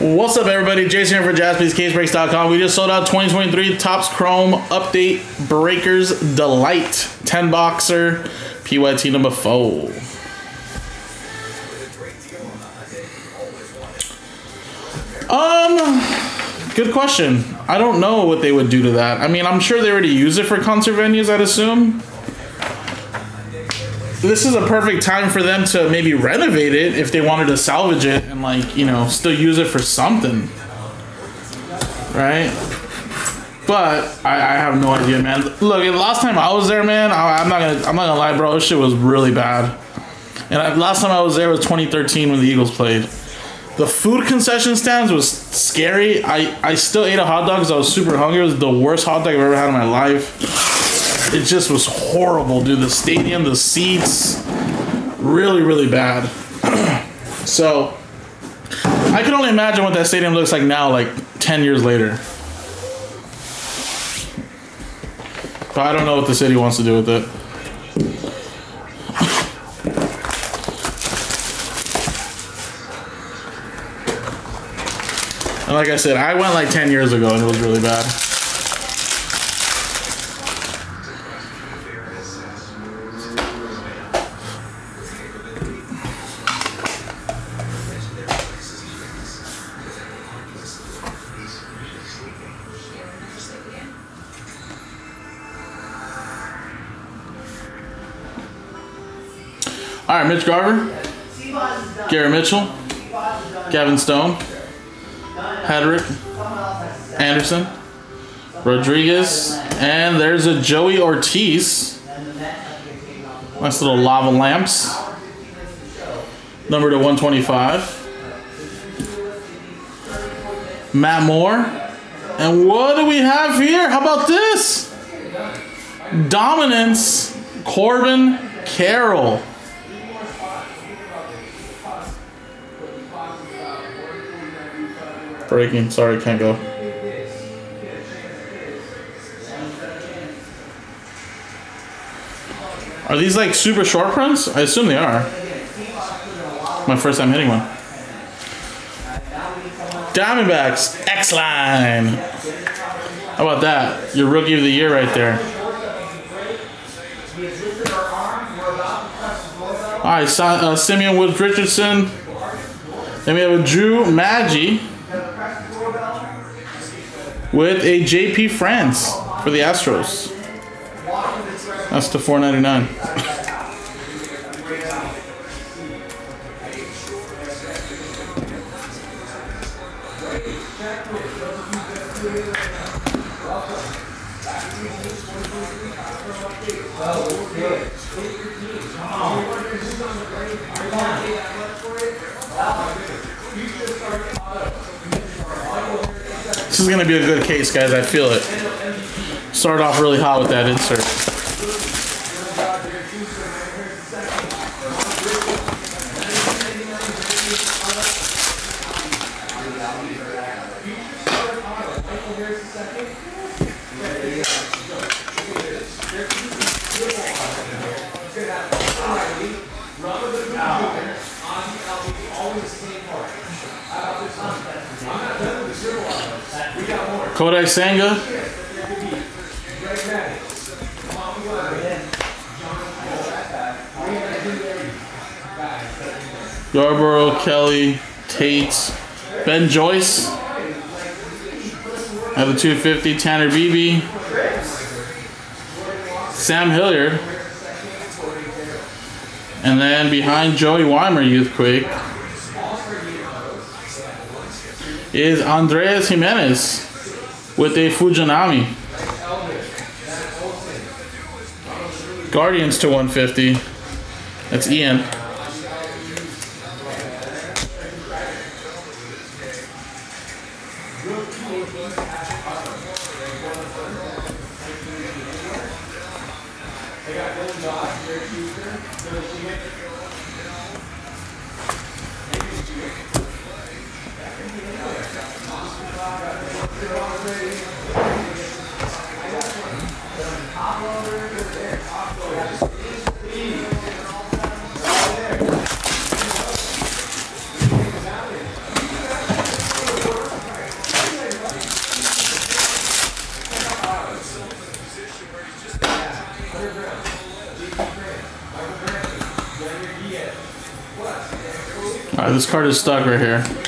What's up, everybody? Jason here for jaspyscasebreaks.com. We just sold out 2023 Topps Chrome Update Breakers Delight 10 boxer PYT number 4. Um, good question. I don't know what they would do to that. I mean, I'm sure they already use it for concert venues, I'd assume. This is a perfect time for them to maybe renovate it if they wanted to salvage it and, like, you know, still use it for something. Right? But I, I have no idea, man. Look, last time I was there, man, I, am not gonna, I'm not gonna lie, bro. This shit was really bad. And I, last time I was there was 2013 when the Eagles played. The food concession stands was scary. I, I still ate a hot dog because I was super hungry. It was the worst hot dog I've ever had in my life. It just was horrible, dude. The stadium, the seats, really, really bad. so, I can only imagine what that stadium looks like now, like 10 years later. But I don't know what the city wants to do with it. And like I said, I went like 10 years ago and it was really bad. All right, Mitch Garver, Garrett Mitchell, Gavin Stone, Hedrick, Anderson, Rodriguez, and there's a Joey Ortiz. Nice little lava lamps. Number to 125. Matt Moore. And what do we have here? How about this? Dominance, Corbin Carroll. Breaking. Sorry, can't go. Are these like super short prints? I assume they are. My first time hitting one. Diamondbacks, X-Line. How about that? Your rookie of the year right there. All right, uh, Simeon Woods Richardson. Then we have a Drew Maggi with a JP France for the Astros. That's the 499. This is to be a good case, guys. I feel it. Start off really hot with that insert. Kodai Senga. Yarborough, Kelly, Tate, Ben Joyce. At the 250, Tanner Bibee. Sam Hilliard. And then behind Joey Wiemer, Youthquake, is Andres Gimenez with a Fujinami. Guardians to 150. That's Ian. Alright, this card is stuck right here.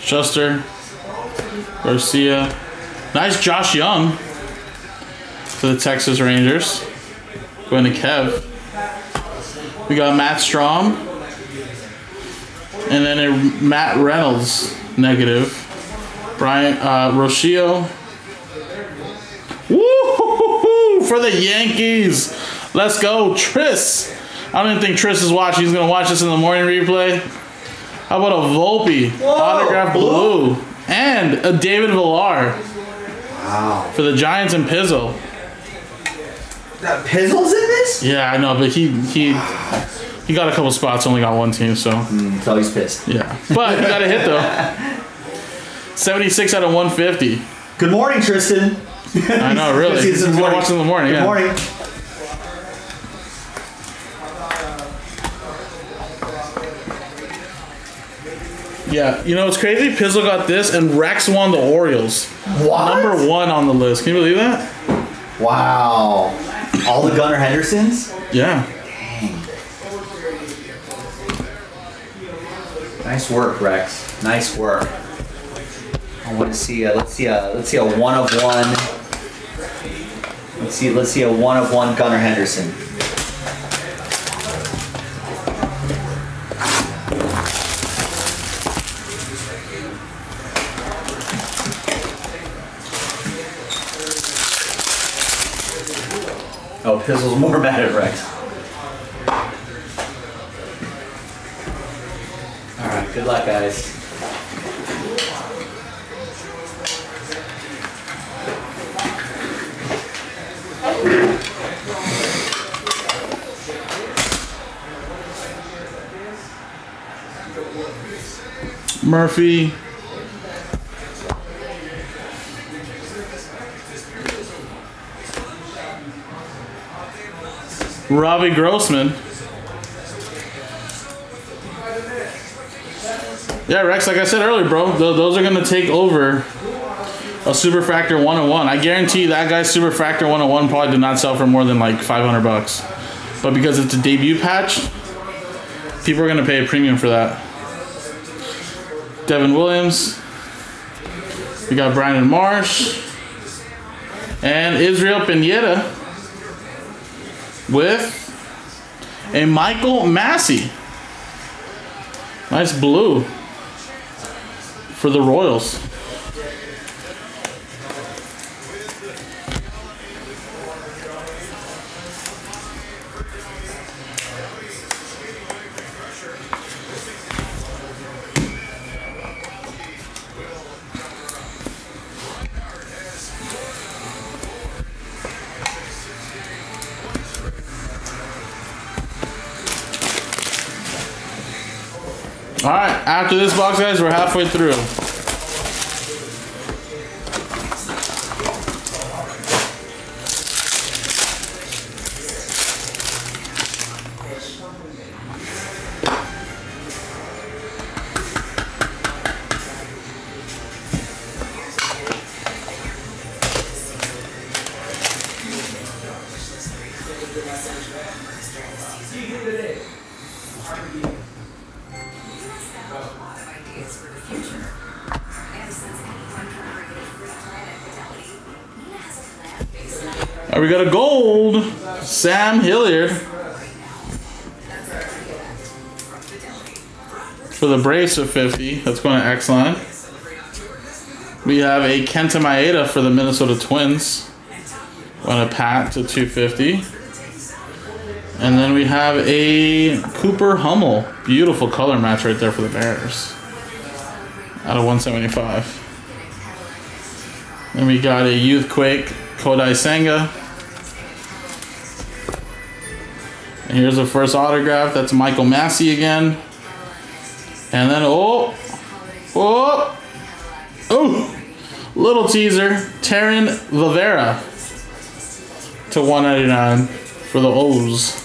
Shuster, Garcia. Nice Josh Jung for the Texas Rangers. Going to Kev. We got Matt Strahm. And then a Matt Reynolds negative. Brian uh, Rocchio. Woo for the Yankees. Let's go, Tris. I don't even think Tris is watching. He's gonna watch this in the morning replay. How about a Volpe Whoa, autograph blue. blue and a David Villar Wow. for the Giants and Pizzo. That Pizzle's in this? Yeah, I know, but he he he got a couple spots, only got one team, so mm, So he's pissed. yeah. But he got a hit though. 76 out of 150. Good morning, Tristan. I know, really. See He's this in the morning. watch in the morning. Good yeah. morning. Yeah, you know it's crazy. Pizzle got this, and Rex won the Orioles. What? Number one on the list. Can you believe that? Wow. All the Gunnar Hendersons? Yeah. Dang. Nice work, Rex. Nice work. I want to see a let's see a let's see a one of one. Let's see let's see a one of one Gunnar Henderson. Pizzle's more mad at Rex. Alright, good luck guys. Murphy. Robbie Grossman. Yeah, Rex, like I said earlier, bro, th- those are going to take over a Superfractor 101. I guarantee that guy's Superfractor 101 probably did not sell for more than like 500 bucks. But because it's a debut patch, people are going to pay a premium for that. Devin Williams. We got Brandon Marsh. And Israel Pineda with a Michael Massey. Nice blue for the Royals. After this box, guys, we're halfway through. We got a gold. Sam Hilliard. For the brace of 50. That's going to X line. We have a Kenta Maeda for the Minnesota Twins. On a pat to 250. And then we have a Cooper Hummel. Beautiful color match right there for the Bears. Out of 175. Then we got a Youthquake Kodai Senga. Here's the first autograph. That's Michael Massey again. And then, oh, oh, oh, little teaser. Terrin Vavra to 199 for the O's.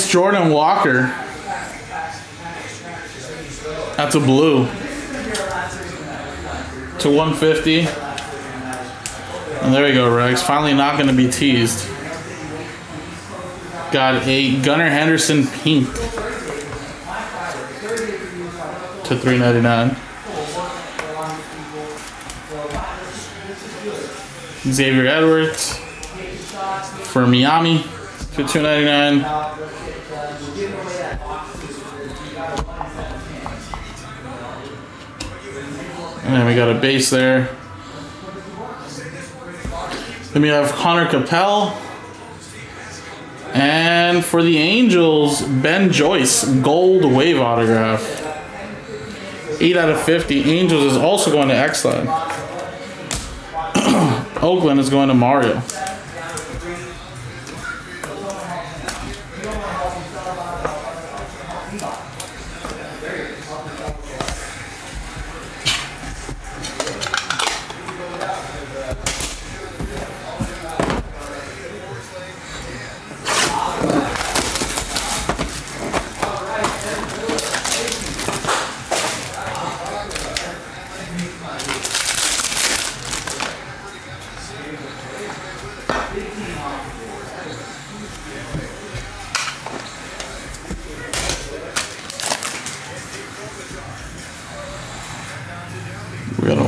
Jordan Walker. That's a blue. To 150. And there we go, Rex. Finally not going to be teased. Got a Gunnar Henderson pink. To 399. Xavier Edwards for Miami to 299. And then we got a base there. Then we have Conner Capel. And for the Angels, Ben Joyce, gold wave autograph. 8 out of 50. Angels is also going to X-Line. Oakland is going to Mario.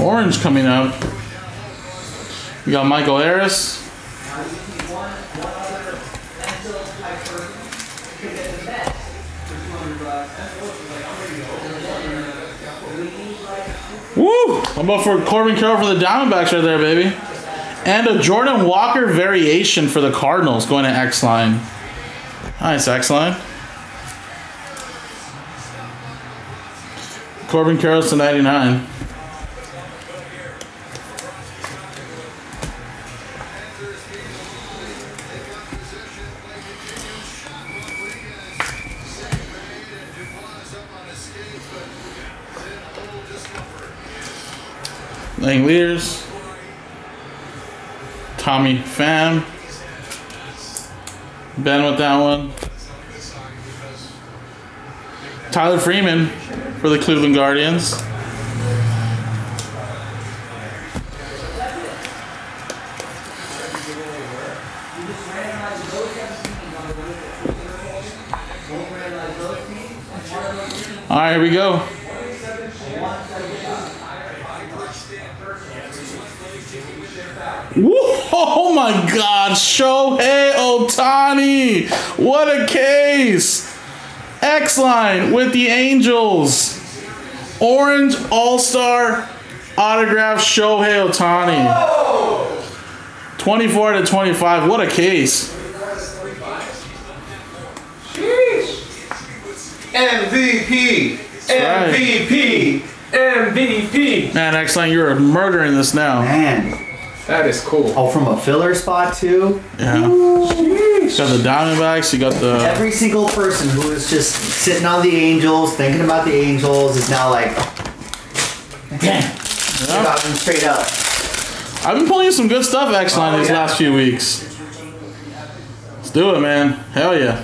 Orange coming up. We got Michael Harris. Woo! I'm about for Corbin Carroll for the Diamondbacks right there, baby. And a Jordan Walker variation for the Cardinals going to X line. Nice X line. Corbin Carroll's to 99. Leaders. Tommy Pham. Ben with that one. Tyler Freeman for the Cleveland Guardians. All right, here we go. Woo, oh my God, Shohei Ohtani! What a case! X line with the Angels. Orange All Star autograph Shohei Ohtani. 24 to 25. What a case. MVP! MVP! MVP! Man, X line, you're murdering this now. Man. That is cool. Oh, from a filler spot too. Yeah. You got the Diamondbacks, you got the. Every single person who is just sitting on the Angels, thinking about the Angels, is now like, damn. Got them straight up. I've been pulling some good stuff, X line, Oh, these yeah. last few weeks. Let's do it, man. Hell yeah.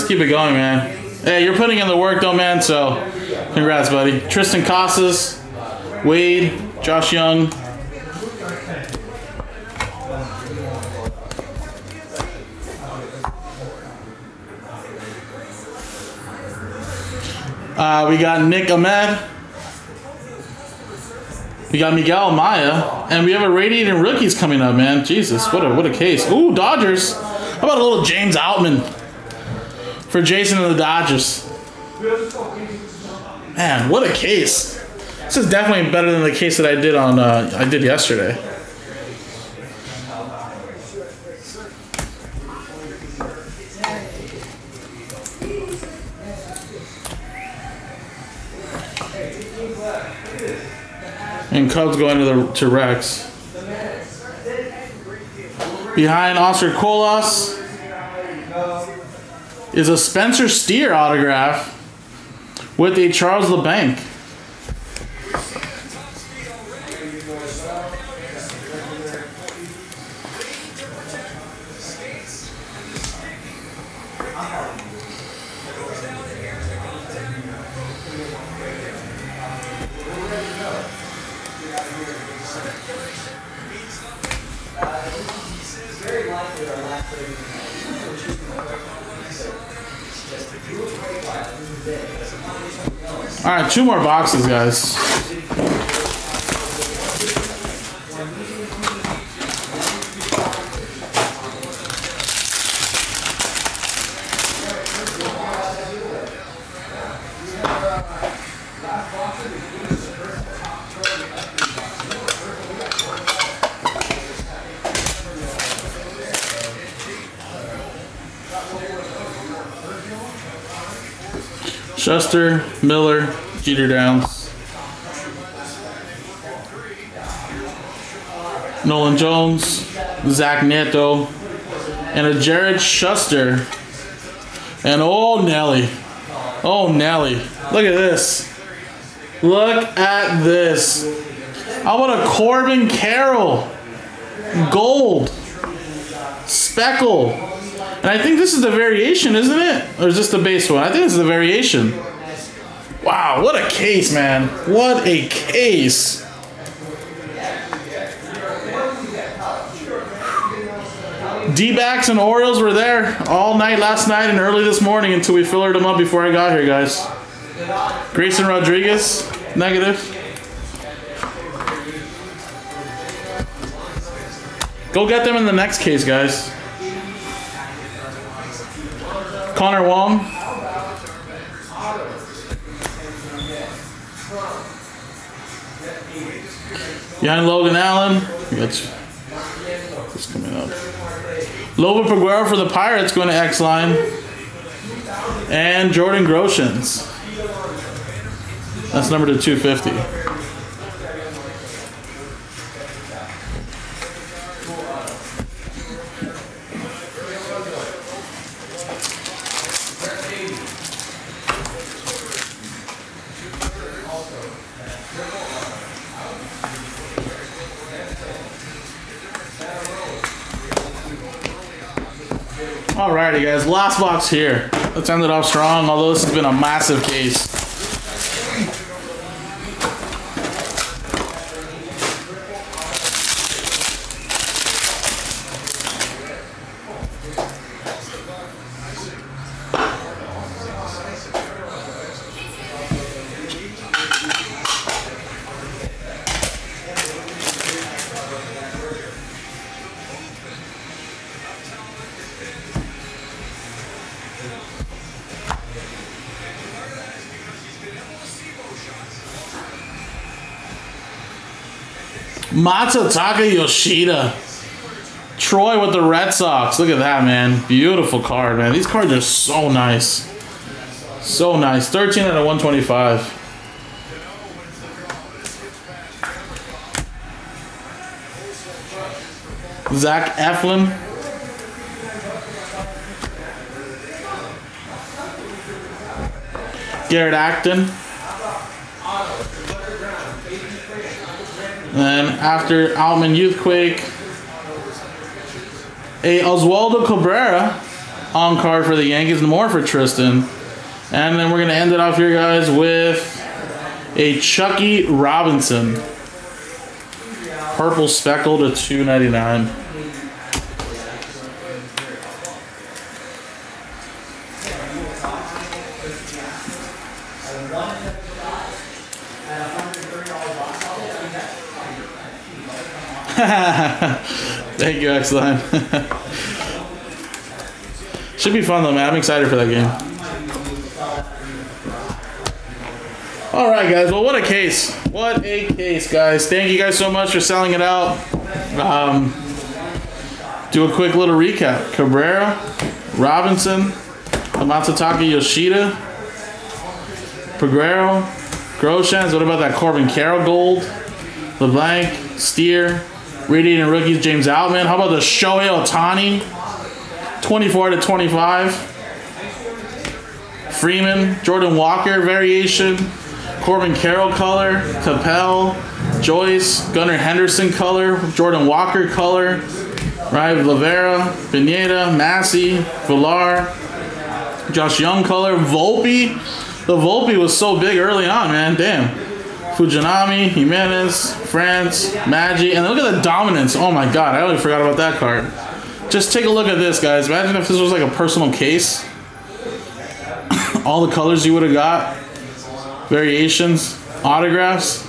Let's keep it going, man. Hey, you're putting in the work, though, man. So, congrats, buddy. Triston Casas, Wade, Josh Jung. Uh, we got Nick Ahmed. We got Miguel Maya, and we have a radiating rookies coming up, man. Jesus, what a what a case. Ooh, Dodgers. How about a little James Outman for Jason and the Dodgers? Man, what a case. This is definitely better than the case that I did on uh, I did yesterday. And Cubs going to the to Rex. Behind Oscar Colas, is a Spencer Steer autograph with a Charles LeBlanc. All right, two more boxes, guys. Shuster, Miller, Jeter Downs. Nolan Jones, Zach Neto, and a Jared Shuster. And oh, Nelly. Oh, Nelly. Look at this. Look at this. I want a Corbin Carroll? Gold. Speckle. And I think this is the variation, isn't it? Or is this the base one? I think this is the variation. Wow, what a case, man. What a case. D-backs and Orioles were there all night last night and early this morning until we fillered them up before I got here, guys. Grayson Rodriguez, negative. Go get them in the next case, guys. Connor Wong. Behind Logan Allen. That's, this coming up. Liover Peguero for the Pirates going to X line. And Jordan Groshans. That's number to 250. Guys, last box here. Let's end it off strong, although this has been a massive case. Masataka Yoshida. Troy with the Red Sox. Look at that, man. Beautiful card, man. These cards are so nice. So nice. 13 out of 125. Zach Eflin. Garrett Acton. And after Outman Youthquake, a Oswaldo Cabrera on card for the Yankees and more for Tristan. And then we're going to end it off here, guys, with a Chuckie Robinson. Purple speckle to 299. Thank you, excellent. Should be fun though, man. I'm excited for that game. All right, guys. Well, what a case! What a case, guys. Thank you guys so much for selling it out. Um, do a quick little recap: Cabrera, Robinson, Matsutaka Yoshida, Peguero, Groshans. What about that Corbin Carroll Gold? LeBlanc, Steer, Radiating Rookies, James Outman. How about the Shohei Ohtani? 24 to 25. Freeman, Jordan Walker variation, Corbin Carroll color, Capel, Joyce, Gunnar Henderson color, Jordan Walker color, right? Lavera, Pineda, Massey, Villar, Josh Jung color, Volpe. The Volpe was so big early on, man. Damn. Fujinami, Gimenez, France, Maggi, and look at the dominance. Oh my god, I already forgot about that card. Just take a look at this, guys. Imagine if this was like a personal case. All the colors you would have got, variations, autographs.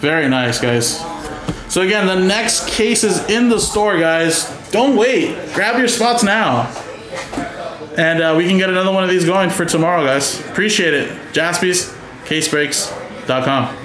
Very nice, guys. So again, the next case is in the store, guys. Don't wait. Grab your spots now. And uh, we can get another one of these going for tomorrow, guys. Appreciate it. Jaspys, casebreaks.com.